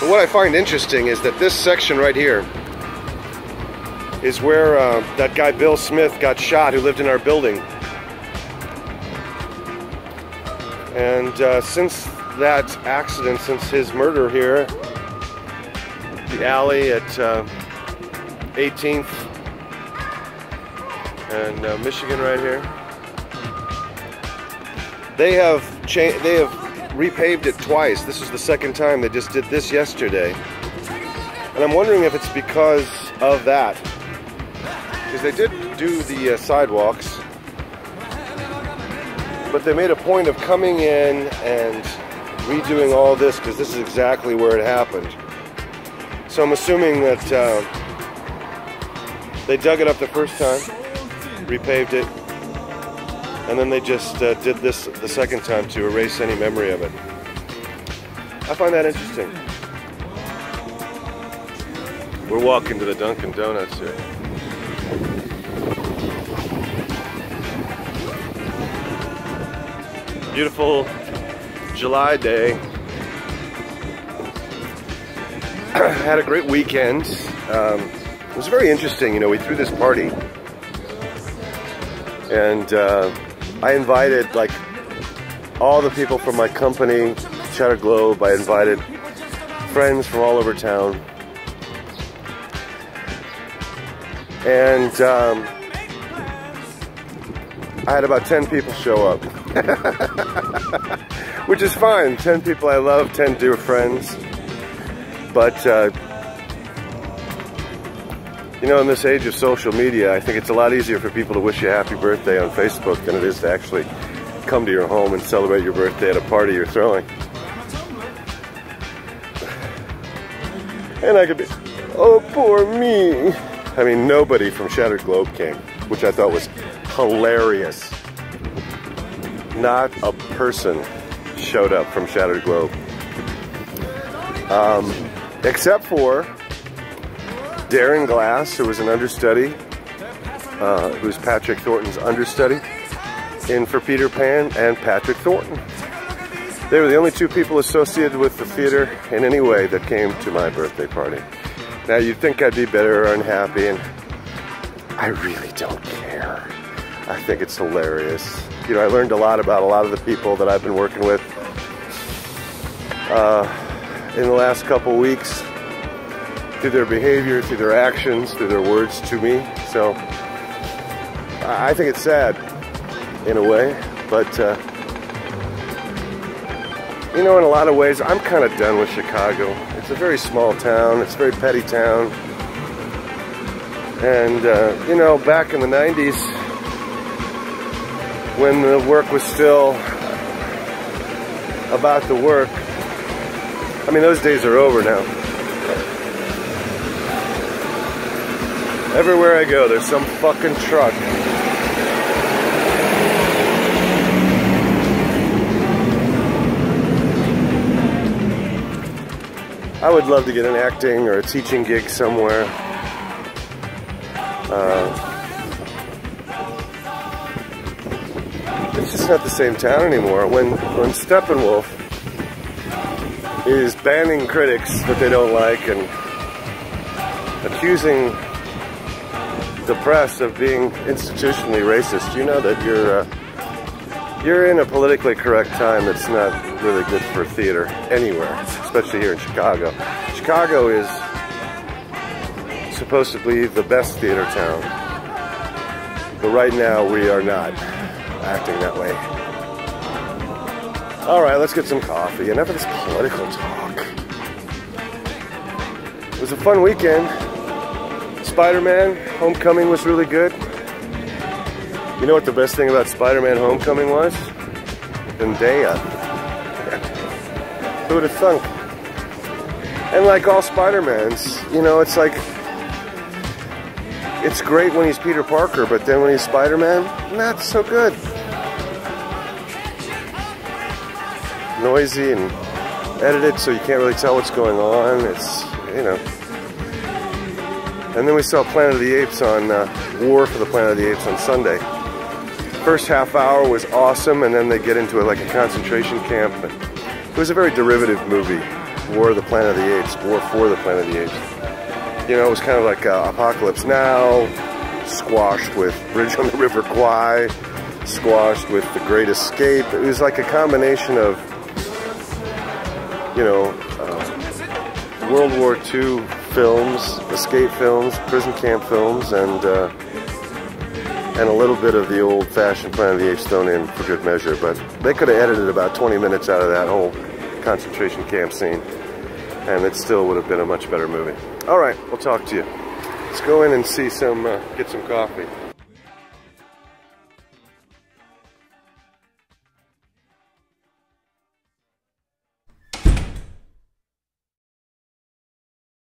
But what I find interesting is that this section right here is where uh, that guy Bill Smith got shot who lived in our building. And uh, since that accident, since his murder here, the alley at uh, 18th and uh, Michigan right here, they have changed. They have repaved it twice. This is the second time. They just did this yesterday, and I'm wondering if it's because of that, because they did do the uh, sidewalks but they made a point of coming in and redoing all this because this is exactly where it happened. So I'm assuming that uh, they dug it up the first time, repaved it, and then they just uh, did this the second time to erase any memory of it. I find that interesting. We're walking to the Dunkin' Donuts here. beautiful July day. Had a great weekend. Um, it was very interesting. You know, we threw this party, and uh, I invited like all the people from my company, Shattered Globe. I invited friends from all over town, and um, I had about 10 people show up. Which is fine. 10 people I love, 10 dear friends. But, uh, you know, in this age of social media, I think it's a lot easier for people to wish you a happy birthday on Facebook than it is to actually come to your home and celebrate your birthday at a party you're throwing. And I could be, oh, poor me. I mean, nobody from Shattered Globe came, which I thought was hilarious not a person showed up from Shattered Globe. Um, except for Darren Glass, who was an understudy, uh, who's Patrick Thornton's understudy in For Peter Pan, and Patrick Thornton. They were the only two people associated with the theater in any way that came to my birthday party. Now, you'd think I'd be bitter or unhappy, and I really don't care. I think it's hilarious you know, I learned a lot about a lot of the people that I've been working with uh, in the last couple weeks through their behavior, through their actions, through their words to me. So I think it's sad in a way, but uh, you know, in a lot of ways, I'm kind of done with Chicago. It's a very small town, it's a very petty town. And, uh, you know, back in the 90s, when the work was still about the work. I mean, those days are over now. Everywhere I go, there's some fucking truck. I would love to get an acting or a teaching gig somewhere. Uh, it's just not the same town anymore. When when Steppenwolf is banning critics that they don't like and accusing the press of being institutionally racist, you know that you're uh, you're in a politically correct time that's not really good for theater anywhere, especially here in Chicago. Chicago is supposed to be the best theater town, but right now we are not acting that way. All right, let's get some coffee. Enough of this political talk. It was a fun weekend. Spider-Man Homecoming was really good. You know what the best thing about Spider-Man Homecoming was? Zendaya. Uh, who would have thunk? And like all Spider-Mans, you know, it's like it's great when he's Peter Parker, but then when he's Spider-Man, not so good. noisy and edited so you can't really tell what's going on. It's, you know. And then we saw Planet of the Apes on uh, War for the Planet of the Apes on Sunday. First half hour was awesome, and then they get into it like a concentration camp. It was a very derivative movie. War of the Planet of the Apes, War for the Planet of the Apes. You know, it was kind of like uh, Apocalypse Now, squashed with Bridge on the River Kwai, squashed with The Great Escape. It was like a combination of, you know, uh, World War II films, escape films, prison camp films, and uh, and a little bit of the old-fashioned Planet of the Apes thrown in for good measure. But they could have edited about 20 minutes out of that whole concentration camp scene, and it still would have been a much better movie. All right, we'll talk to you. Let's go in and see some, uh, get some coffee.